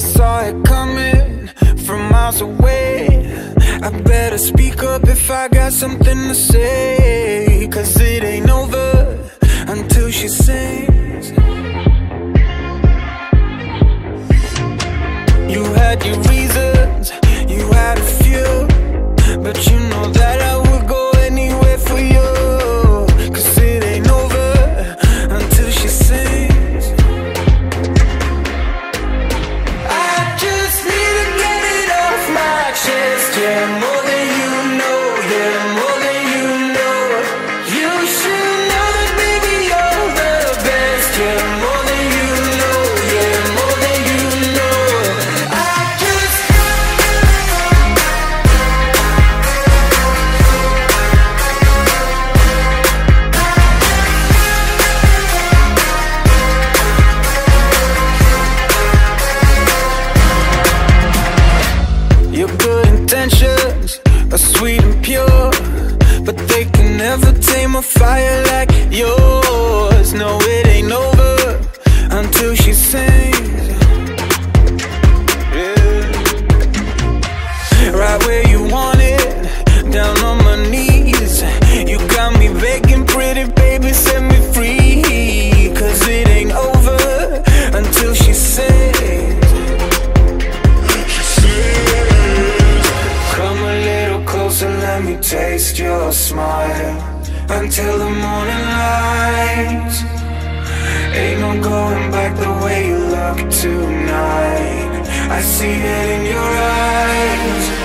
saw it coming from miles away. I better speak up if I got something to say Cause it ain't over until she sings. You had your reason but they can never tame a fire like yours. No, it ain't over until she sings. Yeah. Right where you want it, down on my knees. You got me begging, your smile Until the morning light. Ain't no going back the way you look tonight. I see it in your eyes